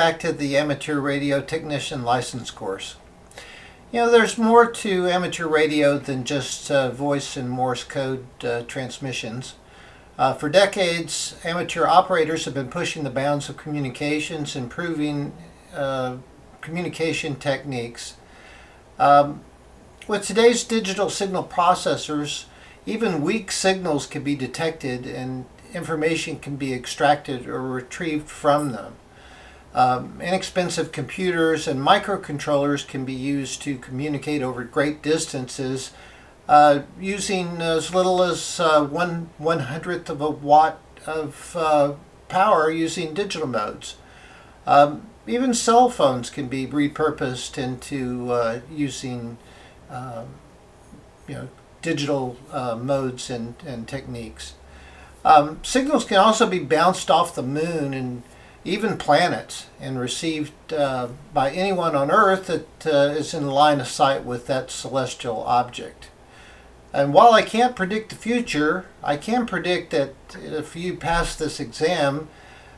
back to the Amateur Radio Technician License course. You know, there's more to amateur radio than just uh, voice and Morse code uh, transmissions. Uh, for decades, amateur operators have been pushing the bounds of communications, improving uh, communication techniques. Um, with today's digital signal processors, even weak signals can be detected and information can be extracted or retrieved from them. Um, inexpensive computers and microcontrollers can be used to communicate over great distances uh, using as little as uh, one one hundredth of a watt of uh, power using digital modes. Um, even cell phones can be repurposed into uh, using um, you know digital uh, modes and, and techniques. Um, signals can also be bounced off the moon and even planets and received uh, by anyone on Earth that uh, is in line of sight with that celestial object. And while I can't predict the future, I can predict that if you pass this exam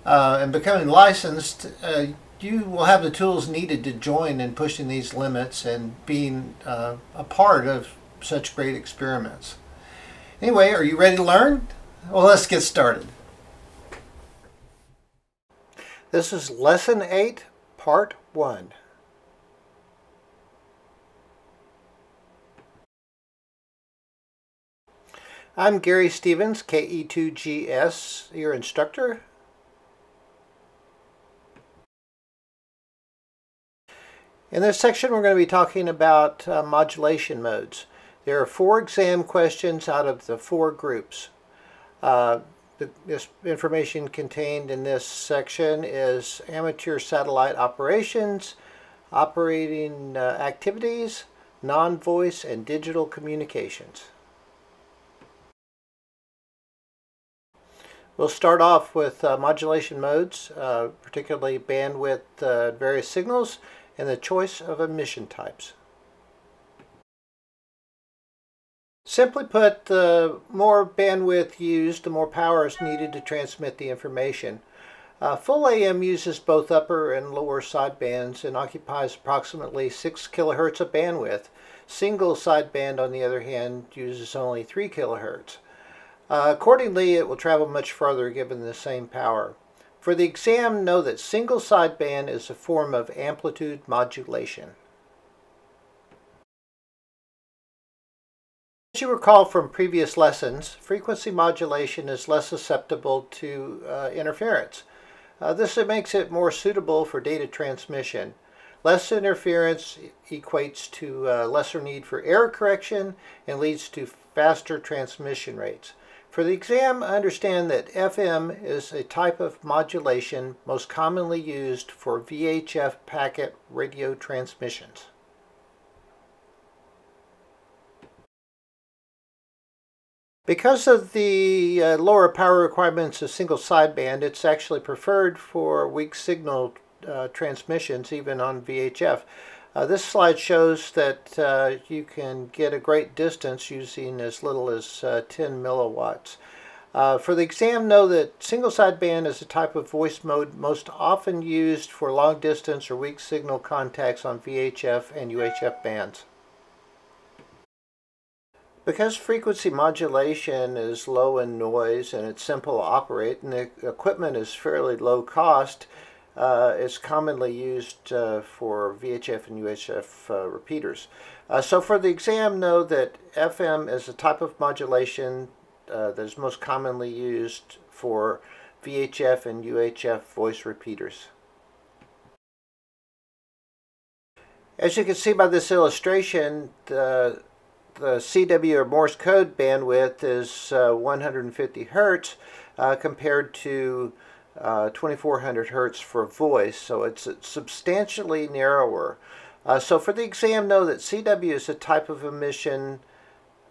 uh, and becoming licensed, uh, you will have the tools needed to join in pushing these limits and being uh, a part of such great experiments. Anyway, are you ready to learn? Well, let's get started. This is Lesson 8, Part 1. I'm Gary Stevens, KE2GS, your instructor. In this section we're going to be talking about uh, modulation modes. There are four exam questions out of the four groups. Uh, the, this information contained in this section is amateur satellite operations, operating uh, activities, non-voice and digital communications. We'll start off with uh, modulation modes, uh, particularly bandwidth uh, various signals, and the choice of emission types. Simply put, the more bandwidth used, the more power is needed to transmit the information. Uh, full AM uses both upper and lower sidebands and occupies approximately 6 kilohertz of bandwidth. Single sideband, on the other hand, uses only 3 kilohertz. Uh, accordingly, it will travel much farther given the same power. For the exam, know that single sideband is a form of amplitude modulation. You recall from previous lessons, frequency modulation is less susceptible to uh, interference. Uh, this makes it more suitable for data transmission. Less interference equates to uh, lesser need for error correction and leads to faster transmission rates. For the exam, understand that FM is a type of modulation most commonly used for VHF packet radio transmissions. Because of the uh, lower power requirements of single sideband, it's actually preferred for weak signal uh, transmissions, even on VHF. Uh, this slide shows that uh, you can get a great distance using as little as uh, 10 milliwatts. Uh, for the exam, know that single sideband is a type of voice mode most often used for long distance or weak signal contacts on VHF and UHF bands. Because frequency modulation is low in noise and it's simple to operate and the equipment is fairly low cost, uh, it's commonly used uh, for VHF and UHF uh, repeaters. Uh, so for the exam, know that FM is a type of modulation uh, that is most commonly used for VHF and UHF voice repeaters. As you can see by this illustration, the the CW or Morse code bandwidth is uh, 150 hertz uh, compared to uh, 2400 hertz for voice, so it's, it's substantially narrower. Uh, so for the exam, know that CW is a type of emission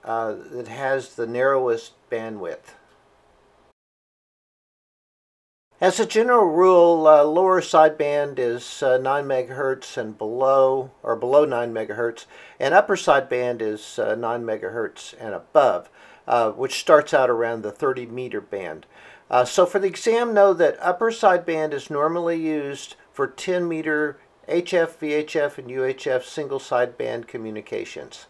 uh, that has the narrowest bandwidth. As a general rule, uh, lower sideband is uh, 9 megahertz and below, or below 9 megahertz, and upper sideband is uh, 9 megahertz and above, uh, which starts out around the 30 meter band. Uh, so for the exam, know that upper sideband is normally used for 10 meter HF, VHF, and UHF single sideband communications.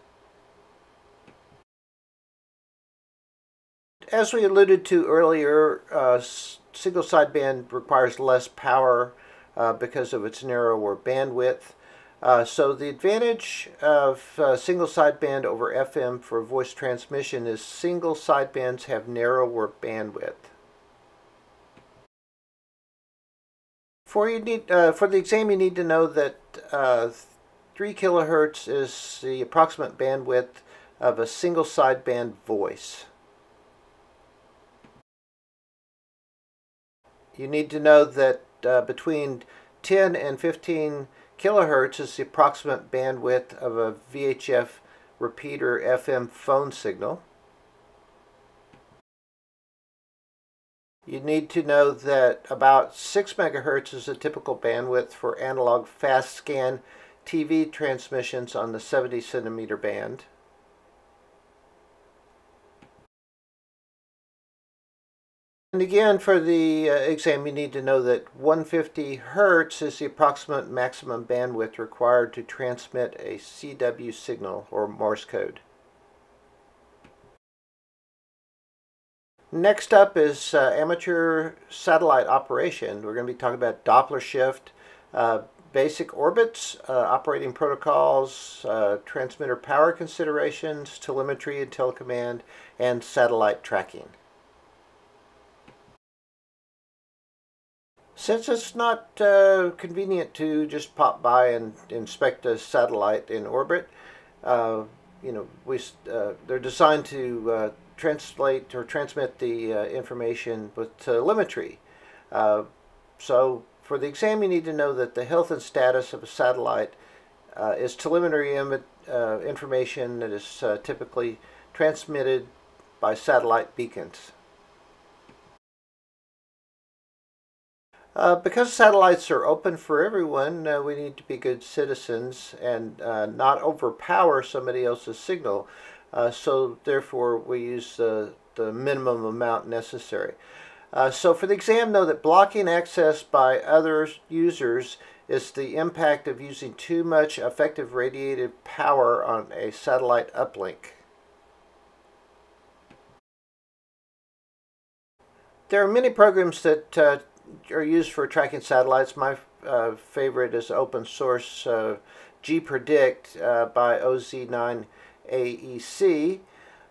As we alluded to earlier, uh, single sideband requires less power uh, because of its narrower bandwidth. Uh, so the advantage of uh, single sideband over FM for voice transmission is single sidebands have narrower bandwidth. For you need uh, for the exam, you need to know that uh, three kilohertz is the approximate bandwidth of a single sideband voice. You need to know that uh, between 10 and 15 kilohertz is the approximate bandwidth of a VHF repeater FM phone signal. You need to know that about 6 megahertz is a typical bandwidth for analog fast scan TV transmissions on the 70 centimeter band. And again, for the uh, exam, you need to know that 150 hertz is the approximate maximum bandwidth required to transmit a CW signal or Morse code. Next up is uh, amateur satellite operation. We're going to be talking about Doppler shift, uh, basic orbits, uh, operating protocols, uh, transmitter power considerations, telemetry and telecommand, and satellite tracking. Since it's not uh, convenient to just pop by and inspect a satellite in orbit, uh, you know, we uh, they're designed to uh, translate or transmit the uh, information with telemetry. Uh, so for the exam, you need to know that the health and status of a satellite is telemetry information that is typically transmitted by satellite beacons. Uh, because satellites are open for everyone, uh, we need to be good citizens and uh, not overpower somebody else's signal. Uh, so therefore, we use the, the minimum amount necessary. Uh, so for the exam, know that blocking access by other users is the impact of using too much effective radiated power on a satellite uplink. There are many programs that uh, are used for tracking satellites. My uh, favorite is open source uh, gPredict uh, by OZ9AEC.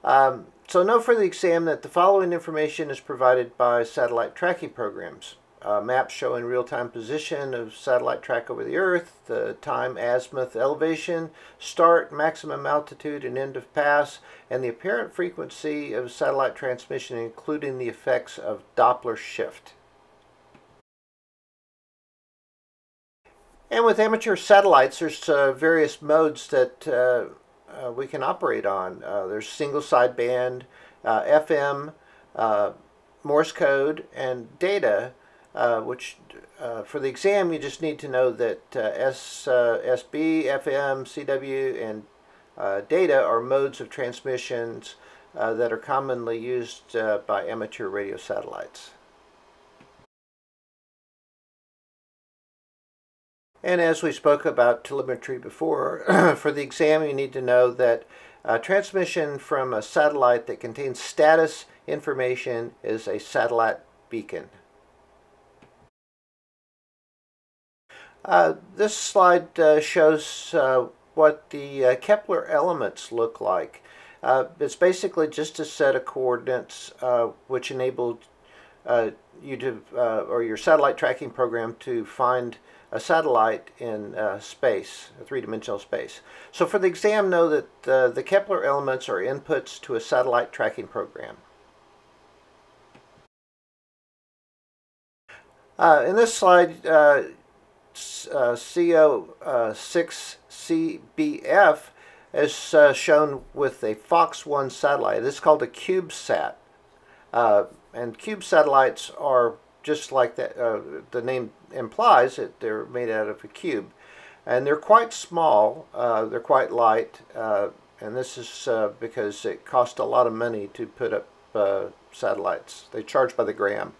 Um, so note for the exam that the following information is provided by satellite tracking programs. Uh, maps showing real-time position of satellite track over the Earth, the time, azimuth, elevation, start, maximum altitude, and end of pass, and the apparent frequency of satellite transmission, including the effects of Doppler shift. And with amateur satellites, there's uh, various modes that uh, uh, we can operate on. Uh, there's single sideband, uh, FM, uh, Morse code, and data, which for the exam you just need to know that S, SB, FM, CW, and data are modes of transmissions that are commonly used by amateur radio satellites. And as we spoke about telemetry before, for the exam you need to know that uh, transmission from a satellite that contains status information is a satellite beacon. Uh, this slide uh, shows uh, what the uh, Kepler elements look like. Uh, it's basically just a set of coordinates which enabled you to, or your satellite tracking program to find a satellite in uh, space, a three-dimensional space. So for the exam, know that uh, the Kepler elements are inputs to a satellite tracking program. Uh, in this slide, uh, CO6CBF uh, is uh, shown with a Fox 1 satellite. Is called a CubeSat. and cube satellites are just like that, uh, the name implies that they're made out of a cube. And they're quite small, uh, they're quite light, uh, and this is uh, because it cost a lot of money to put up uh, satellites. They charge by the gram.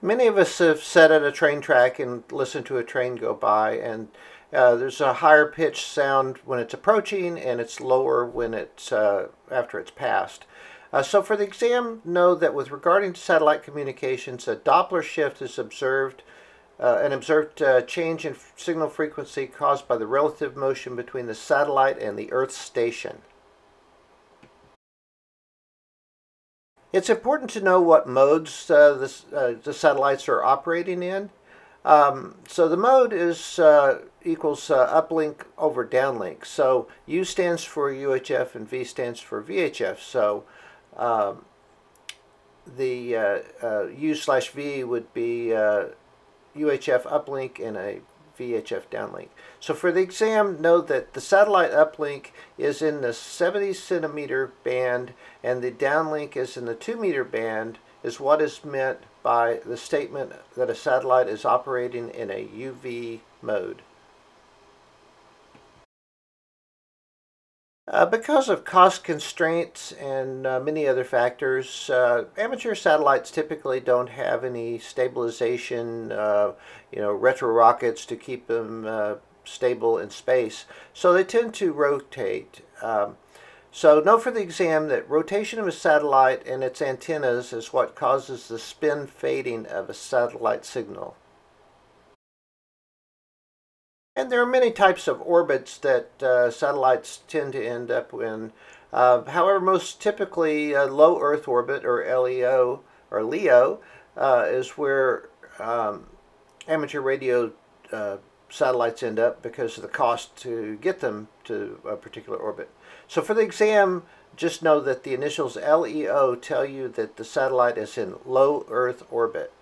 Many of us have sat at a train track and listened to a train go by, and uh, there's a higher pitch sound when it's approaching, and it's lower when it's uh, after it's passed. Uh, so for the exam, know that with regarding to satellite communications, a Doppler shift is observed, uh, an observed uh, change in signal frequency caused by the relative motion between the satellite and the Earth station. It's important to know what modes uh, this, uh, the satellites are operating in. Um, so the mode is uh, equals uh, uplink over downlink. So U stands for UHF and V stands for VHF. So um, the uh, uh, U slash V would be UHF uplink and a VHF downlink. So for the exam, know that the satellite uplink is in the 70 centimeter band and the downlink is in the 2 meter band is what is meant by the statement that a satellite is operating in a UV mode. Uh, because of cost constraints and uh, many other factors, uh, amateur satellites typically don't have any stabilization, uh, you know, retro rockets to keep them uh, stable in space. So they tend to rotate. Um, so note for the exam that rotation of a satellite and its antennas is what causes the spin fading of a satellite signal. And there are many types of orbits that uh, satellites tend to end up in. Uh, however, most typically, uh, low Earth orbit, or LEO, or LEO, uh, is where um, amateur radio uh, satellites end up because of the cost to get them to a particular orbit. So for the exam, just know that the initials LEO tell you that the satellite is in low Earth orbit.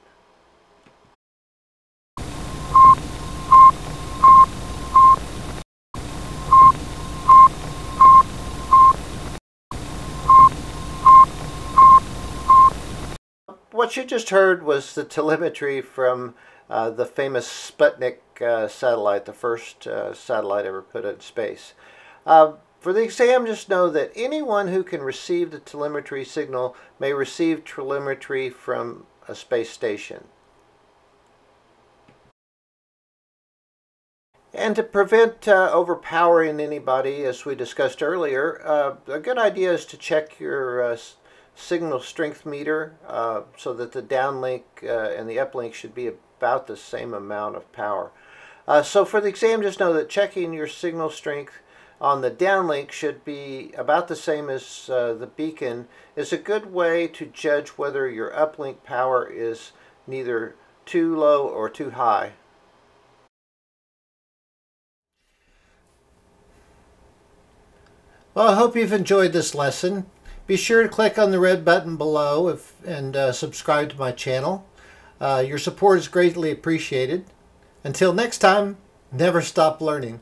What you just heard was the telemetry from uh, the famous Sputnik uh, satellite, the first uh, satellite ever put in space. Uh, for the exam, just know that anyone who can receive the telemetry signal may receive telemetry from a space station. And to prevent uh, overpowering anybody, as we discussed earlier, uh, a good idea is to check your uh, signal strength meter uh, so that the downlink uh, and the uplink should be about the same amount of power. Uh, so for the exam, just know that checking your signal strength on the downlink should be about the same as uh, the beacon is a good way to judge whether your uplink power is neither too low or too high. Well, I hope you've enjoyed this lesson. Be sure to click on the red button below if, and uh, subscribe to my channel. Uh, your support is greatly appreciated. Until next time, never stop learning.